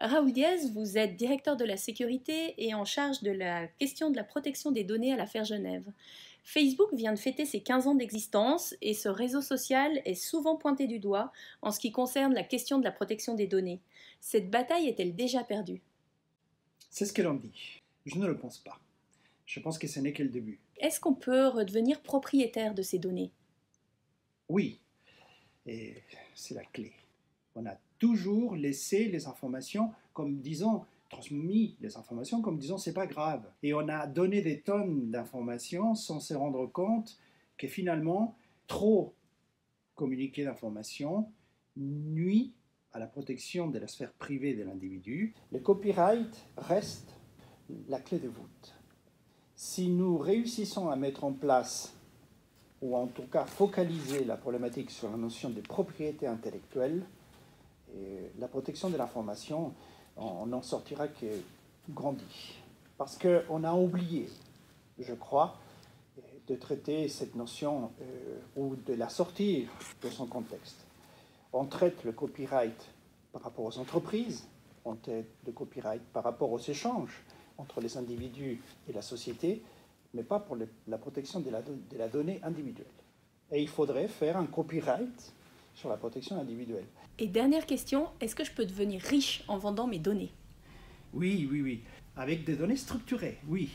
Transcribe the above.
Raoul Diaz, vous êtes directeur de la sécurité et en charge de la question de la protection des données à l'affaire Genève. Facebook vient de fêter ses 15 ans d'existence et ce réseau social est souvent pointé du doigt en ce qui concerne la question de la protection des données. Cette bataille est-elle déjà perdue? C'est ce que l'on dit. Je ne le pense pas. Je pense que ce n'est que le début. Est-ce qu'on peut redevenir propriétaire de ces données? Oui, et c'est la clé. On a toujours laissé les informations comme disons transmis les informations comme disons c'est pas grave et on a donné des tonnes d'informations sans se rendre compte que finalement trop communiquer d'informations nuit à la protection de la sphère privée de l'individu. Le copyright reste la clé de voûte. Si nous réussissons à mettre en place ou en tout cas focaliser la problématique sur la notion de propriété intellectuelle, la protection de l'information, on n'en sortira que grandi. Parce qu'on a oublié, je crois, de traiter cette notion euh, ou de la sortir de son contexte. On traite le copyright par rapport aux entreprises, on traite le copyright par rapport aux échanges entre les individus et la société, mais pas pour la protection de la donnée individuelle. Et il faudrait faire un copyright sur la protection individuelle. Et dernière question, est-ce que je peux devenir riche en vendant mes données? Oui, oui, oui. Avec des données structurées, oui.